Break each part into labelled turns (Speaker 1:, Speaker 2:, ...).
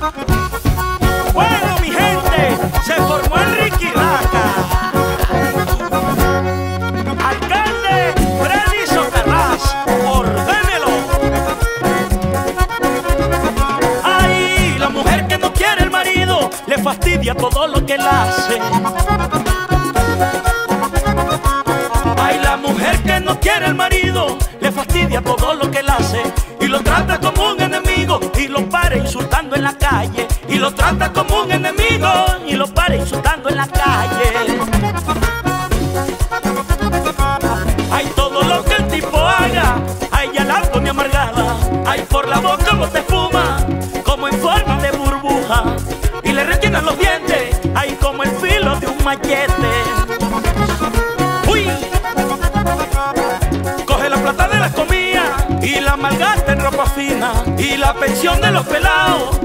Speaker 1: Bueno, mi gente, se formó Enrique Vaca. Alcalde Freddy Soterraz, ordénelo. Ay, la mujer que no quiere el marido le fastidia todo lo que él hace. Ay, la mujer que no quiere el marido le fastidia todo lo que él hace y lo trata como trata como un enemigo y lo para insultando en la calle. Ay, todo lo que el tipo haga, ay, ya la pone amargada, ay, por la boca no te fuma, como en forma de burbuja y le retienen los dientes, ay, como el filo de un machete. Uy, coge la plata de la comida y la malgasta en ropa fina y la pensión de los pelados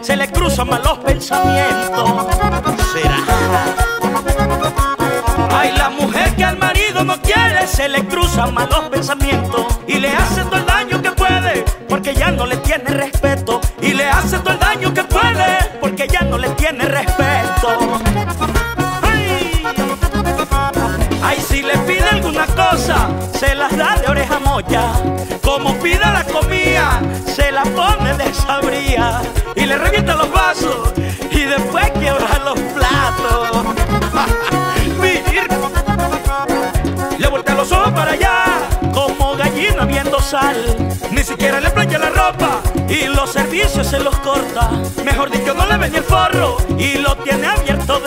Speaker 1: se le cruzan malos pensamientos. Será. Ay, la mujer que al marido no quiere, se le cruzan malos pensamientos. Y le hace todo el daño que puede, porque ya no le tiene respeto. Y le hace todo el daño que puede, porque ya no le tiene respeto. Ay. Si le pide alguna cosa, se las da de oreja mocha. Como pida la comida, se la pone sabría. Y le revienta los vasos y después quiebra los platos. Le voltea los ojos para allá, como gallina viendo sal. Ni siquiera le plancha la ropa y los servicios se los corta. Mejor dicho, no le ven el forro y lo tiene abierto